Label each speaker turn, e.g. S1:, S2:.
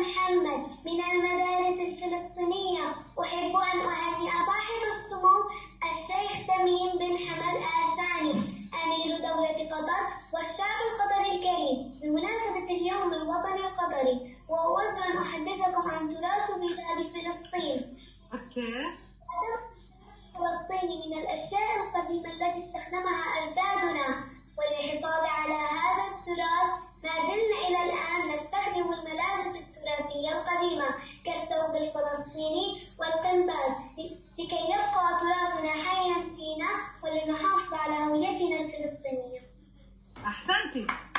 S1: محمد من المدارس الفلسطينية أحب أن أهنئ صاحب السمو الشيخ تميم بن حمد آل ثاني أمير دولة قطر والشعب القطري الكريم بمناسبة اليوم الوطني القطري وأود أن أحدثكم عن تراث بلاد فلسطين.
S2: أوكي.
S1: فلسطين من الأشياء القديمة التي استخدمها
S2: nothing.